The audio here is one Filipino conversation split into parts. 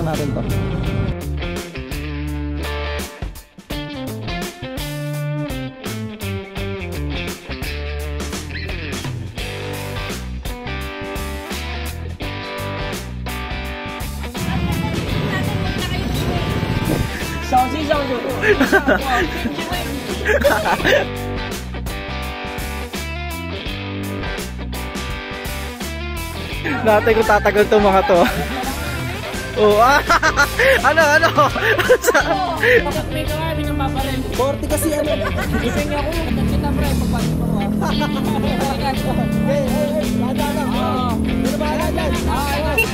lang natin to. Natin kung tatagal to mga to. Oh, ah, ano, ano? Kapag may kawari ng paparin. 40 kasi ano. Gising ako. Kita pre, pagpasok mo. Hey, hey, hey, lada lang. Oo. Ano ba lada? Ah,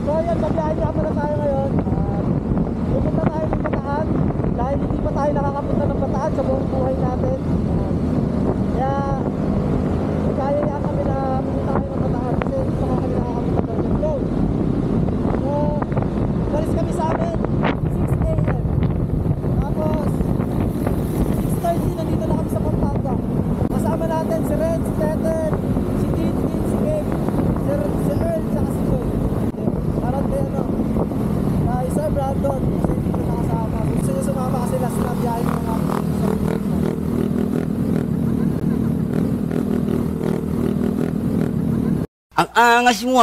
So yun, magbiyahe nga pala tayo ngayon. Ah, Pupunta tayo ng Bataan. Dahil hindi pa tayo nakakapunta ng Bataan sa buong buhay natin. Ah, Kaya, magkaya nga kami na pumunta tayo ng Bataan kasi hindi pa kami nakakapunta doon. Let's go! So, balis kami sa amin. 6 a.m. Tapos, 6.30 nandito na kami sa Pampanga. Kasama natin si Ren, si Teten, si Tintin, si Gabe, si, si Earl, tsaka si Joy. Parang din ano, uh, isa Brandon, kasi hindi ko nakasama. Gusto niya sumama kasi last na biyahe ko nga sa YouTube mo. Ang angas mo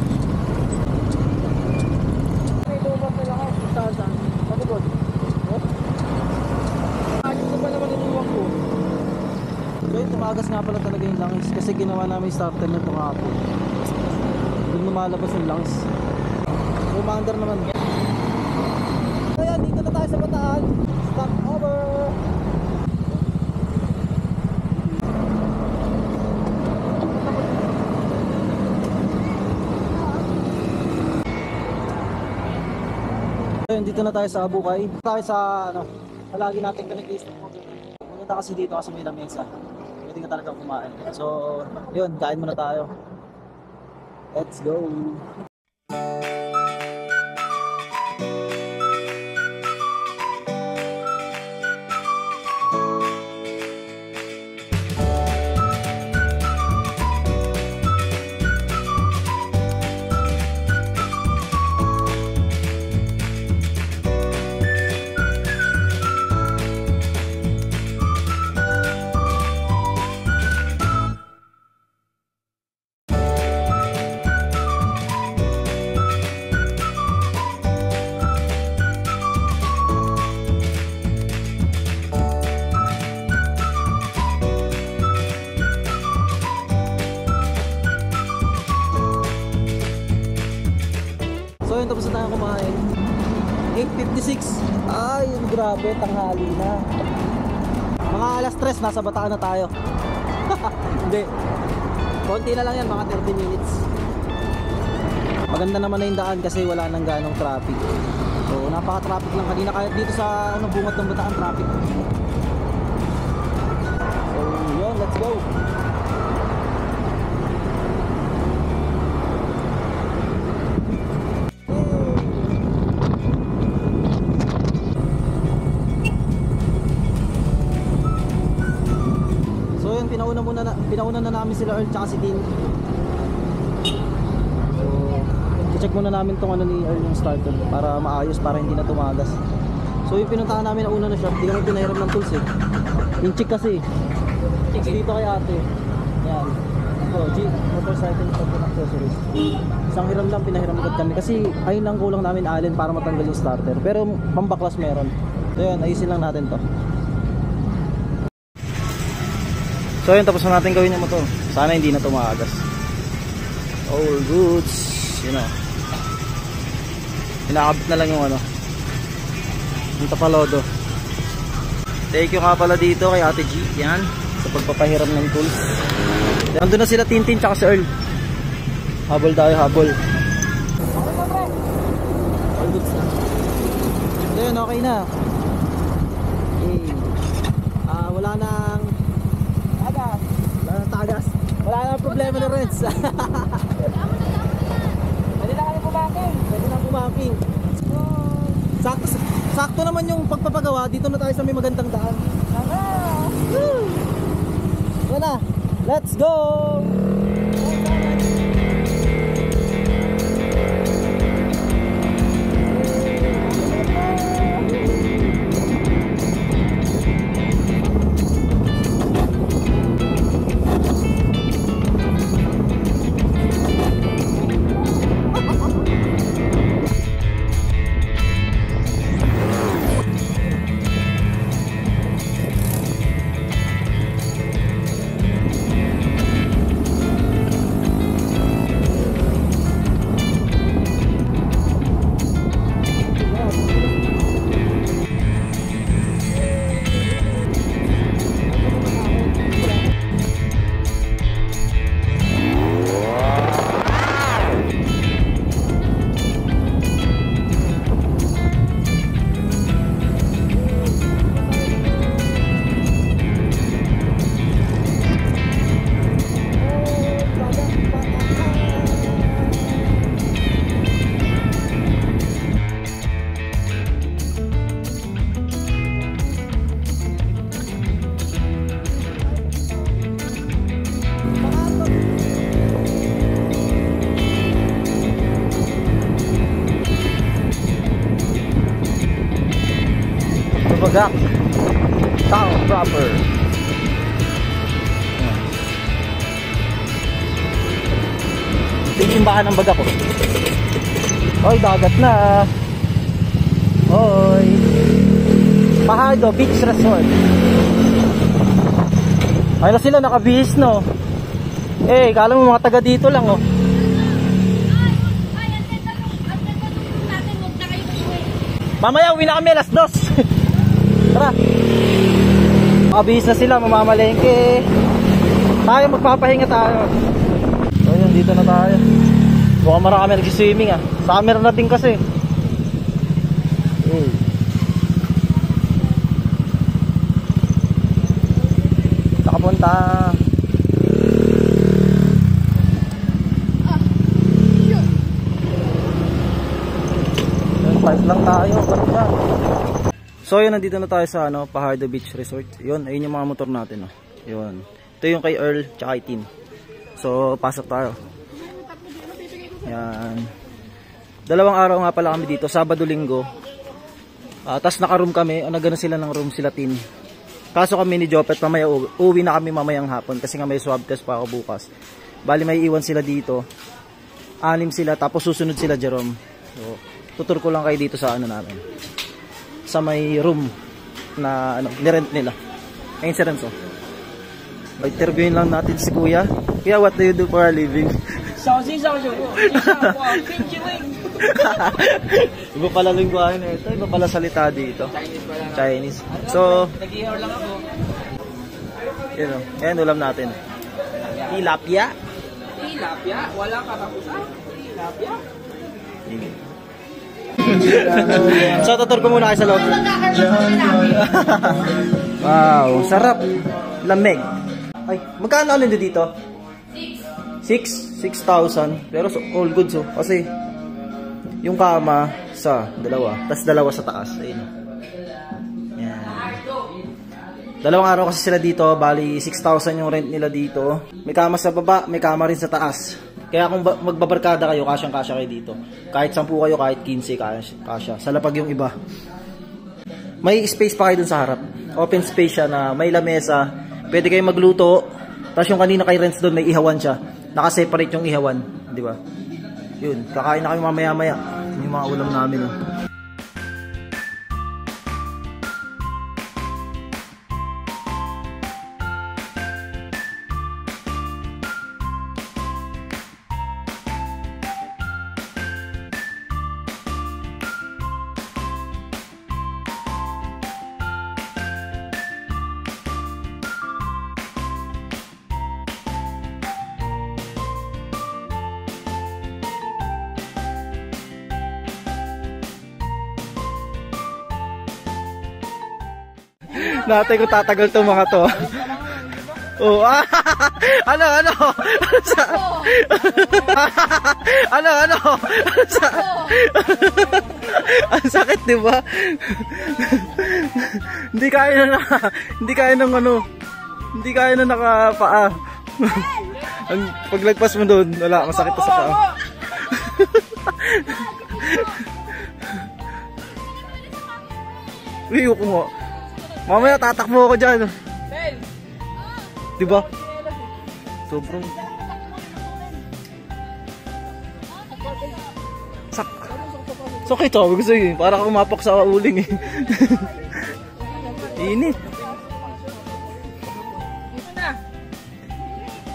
Ginawa namin starter na ito kahapon. Doon lumalabas yung langis. Reminder naman. Kaya dito na tayo sa Bataan. Stop over! Ayun, dito na tayo sa Abukay. Tayo sa ano, palagi natin pinag-list mo. Pumunta kasi dito kasi may lamesa. Pwede ka talaga kumain. So, yun, kain muna tayo. Let's go! Tapos na tayo kumain. 8.56. Ay, grabe, tanghali na. Mga alas 3, nasa Bataan na tayo. Hindi. Konti na lang yan, mga 30 minutes. Maganda naman na yung daan kasi wala nang ganong traffic. So, napaka-traffic lang kanina kahit dito sa ano bungat ng Bataan traffic. So, yun, let's go. Pinauna na, namin sila Earl tsaka si Dean. So, check muna namin tong ano ni Earl yung starter para maayos para hindi na tumagas. So yung pinuntahan namin na una na shop, di kami pinahiram ng tools eh. Yung chick kasi. Chick dito kay ate. Yan. So, G, motorcycle ng accessories. Isang hiram lang pinahiram agad kami kasi ayun lang kulang namin allen para matanggal yung starter. Pero pambaklas meron. So yun, ayusin lang natin to. So yun, tapos na natin gawin yung motor. Sana hindi na tumagas. All goods. You know. Pinakabit na lang yung ano. Yung tapalodo. Thank you nga pala dito kay Ate G. Yan. Sa pagpapahiram ng tools. Nandun na sila Tintin tsaka si Earl. Habol tayo, habol. All goods na. So yun, okay na. Okay. Ah, wala nang tagas. Wala nang tagas. Wala nang problema ni Reds. Pwede na kami pumaking. Pwede na pumaking. Sakto, sakto naman yung pagpapagawa. Dito na tayo sa may magandang daan. Woo! Wala. Let's go! Bagak. Town proper. Simbahan ng Bagak ko. Oy, dagat na. Oy. Pahado Beach Resort. Ay na sila nakabihis no. Eh, kala mo mga taga dito lang oh. Mamaya uwi na kami alas dos. Tara. Makabihis na sila, mamamalengke. Tayo magpapahinga tayo. So yun, dito na tayo. Mukhang marami nagsiswimming ah. Summer na din kasi. Hmm. Nakapunta. Yun, Five lang tayo. Ganda. So yun, nandito na tayo sa ano, Pahardo Beach Resort. Yun, ayun yung mga motor natin. Oh. Yun. Ito yung kay Earl, tsaka kay Tim. So, pasok tayo. Yan. Dalawang araw nga pala kami dito, Sabado, Linggo. Uh, Tapos naka-room kami, uh, nagano sila ng room sila Tim. Kaso kami ni Jopet, mamaya uwi na kami mamayang hapon kasi nga may swab test pa ako bukas. Bali may iwan sila dito. Anim sila, tapos susunod sila Jerome. So, tutur ko lang kayo dito sa ano namin sa may room na ano, nirent nila. Ayun si Renzo. Interviewin lang natin si Kuya. Kuya, what do you do for a living? Oh, iba pala lingwahe na ito, iba pala salita dito. Chinese pala. Chinese. Ano, so, nag-ihaw lang ako. Yun oh. o, yan ulam natin. Tilapia. Tilapia? Wala katapusan? Tilapia? Tilapia? so, tutur ko muna kayo sa loob. wow, sarap. Lamig. Ay, magkano ano dito? 6. 6,000. Pero so, all goods oh. Kasi, yung kama sa dalawa. Tapos dalawa sa taas. Ayun. Yan. Dalawang araw kasi sila dito. Bali, 6,000 yung rent nila dito. May kama sa baba, may kama rin sa taas. Kaya kung ba- magbabarkada kayo, kasyang-kasya kayo dito. Kahit 10 kayo, kahit 15 kasya. kasya. Sa lapag yung iba. May space pa kayo dun sa harap. Open space siya na may lamesa. Pwede kayo magluto. Tapos yung kanina kay Renz doon, may ihawan siya. Nakaseparate yung ihawan. Di ba? Yun. Kakain na kayo mamaya-maya. Yung mga ulam namin. Oh. Natin kung tatagal to mga to. Oh, ah, ano, ano? Ano, ano? Ang sakit, di ba? hindi kaya na, hindi kaya ng ano, hindi kaya na nakapaa. ang paglagpas mo doon, wala, masakit na sa paa. Uy, ko mo. Mamaya tatakbo ako dyan. Bel! Di ba? Sobrang... Sak... Sakit sabi ko sa'yo eh. Para ka umapak sa uling eh. Init.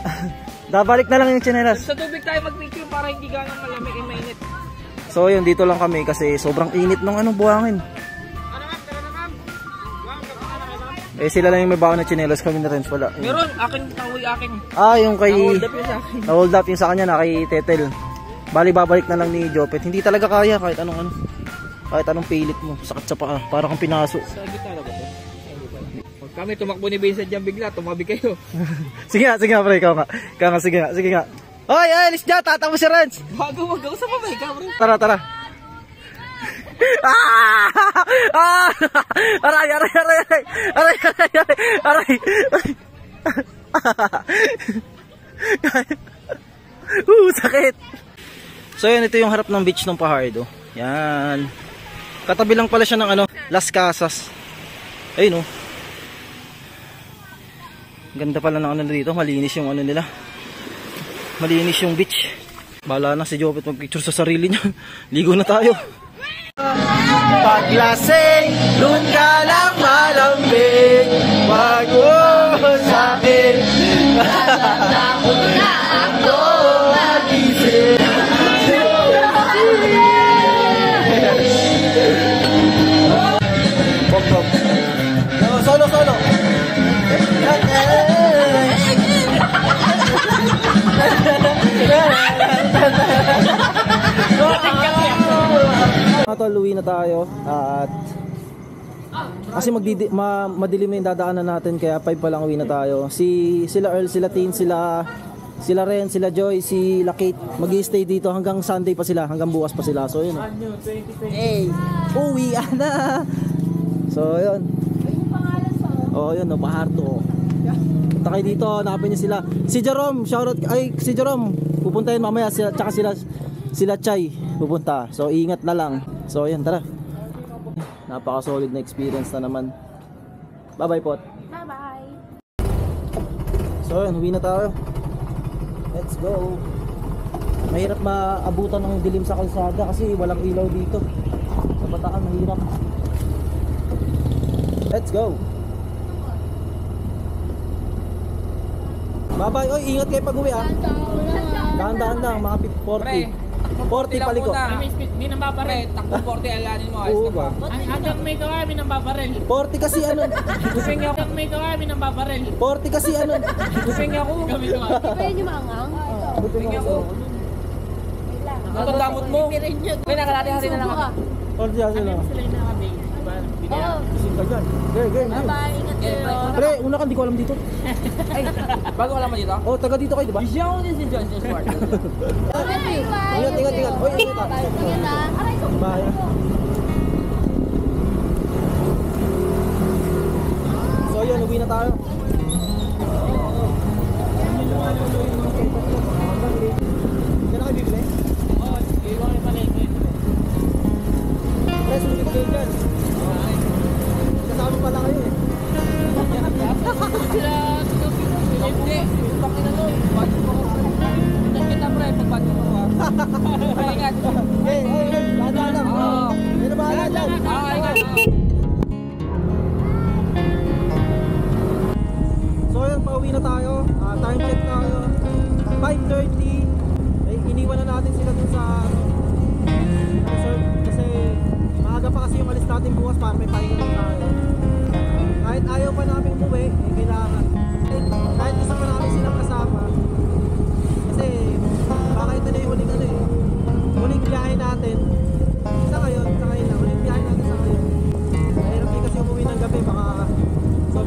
Dabalik na lang yung chinelas. Sa tubig tayo mag-picture para hindi ganang malamig and mainit. So yun, dito lang kami kasi sobrang init ng ano, buhangin. Eh sila lang yung may baon na chinelas kami na Renz wala. Meron, akin, nahuwi akin. Ah, yung kay... Nahold up yun sa akin. Na-hold up yung sa kanya na kay Tetel. Bali babalik na lang ni Jopet. Hindi talaga kaya kahit anong ano. Kahit anong pilit mo. Sakit sa paa. Para kang pinaso. Sa ba ito? Pag kami tumakbo ni Vincent dyan bigla, tumabi kayo. sige nga, sige nga pre. Ikaw nga. Ikaw nga, sige nga, sige nga. Hoy, alis dyan. Tatakbo si Renz. Bago wag ako sa babay ka, bro. Tara, tara. Ah! Ah! Aray, aray, aray, aray. Aray, aray, aray. Uh, sakit. So yan, ito yung harap ng beach ng Pahardo. Yan. Katabi lang pala siya ng ano, Las Casas. Ayun oh. Ganda pala ng ano dito, malinis yung ano nila. Malinis yung beach. Bala na si Jopet magpicture sa sarili niya. Ligo na tayo. Paglasing, dun ka lang malambing. Wag mo sa akin. Ako na tayo at kasi magdidi, ma, madilim na yung dadaanan natin kaya 5 pa lang uwi na tayo. Si sila Earl, sila Tin, sila sila Ren, sila Joy, si Kate Magi-stay dito hanggang Sunday pa sila, hanggang bukas pa sila. So yun. Hey, uwi na. So yun. Oh, yun, no, paharto. Punta kayo dito, hanapin niyo sila. Si Jerome, shoutout ay si Jerome. Pupuntahin mamaya sila tsaka sila sila Chay pupunta. So ingat na lang. So ayan, tara. Napaka-solid na experience na naman. Bye-bye, Pot. Bye-bye. So ayan, uwi na tayo. Let's go. Mahirap maabutan ng dilim sa kalsada kasi walang ilaw dito. Sa Bataan, mahirap. Let's go. Bye-bye. Oy, ingat kayo pag uwi ah. Dahan-dahan lang, mga 40. 40 paliko. May nang babaril. Takbo 40 alanin mo. Oo ba? Hanggang may kami nang babaril. 40 kasi ano? Kuping ako. Hanggang may kami nang babaril. 40 kasi ano? Kuping ako. Kami naman. Pwede nyo maangang? Buti mo ako. Ano damot mo? May nakalati-hati na lang ako. 40 kasi lang. Oo. Isip ka dyan. Game, game, game. Bye-bye. Ingat kayo. Pre, una ka, di ko alam dito. Bago wala mo dito? Oh, taga dito kayo, di ba? Siya ako din si John John Smart. Ingat, ingat, ingat. Oy, ingat. Ingat ah. Aray. Bye. So yun, uwi na tayo.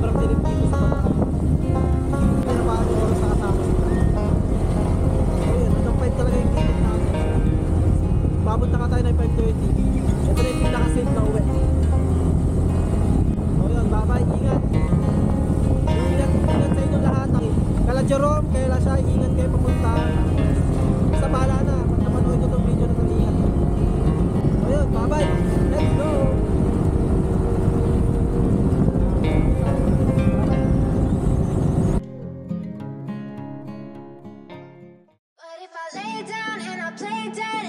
olor de vampiros play dead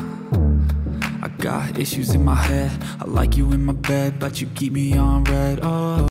Got issues in my head. I like you in my bed, but you keep me on red. Oh.